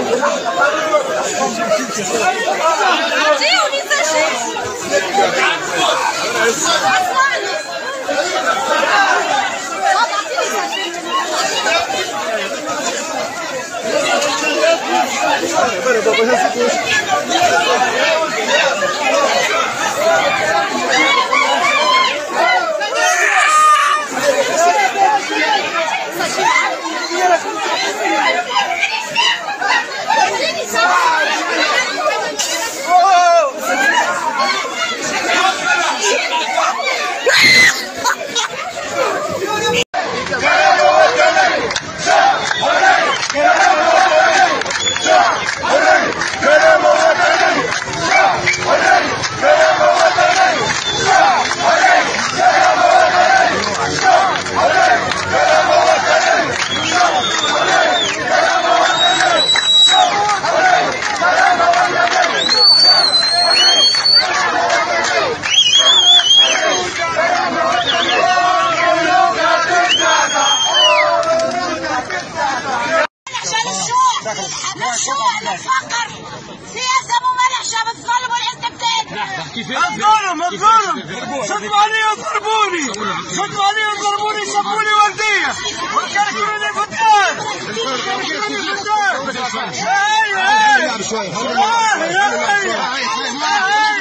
Brasil, не eu vou fazer o seguinte. الشوع الفقر سياسة مو مالح شعب الظلم الظلم شدوا علي وضربوني شدوا علي وضربوني سبوني وردية وكركروا لي فتان وكركروا لي فتان هاي هاي هاي هاي هاي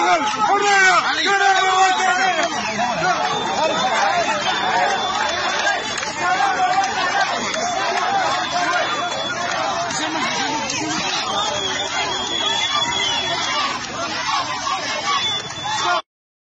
¡Correa! ¡Correa!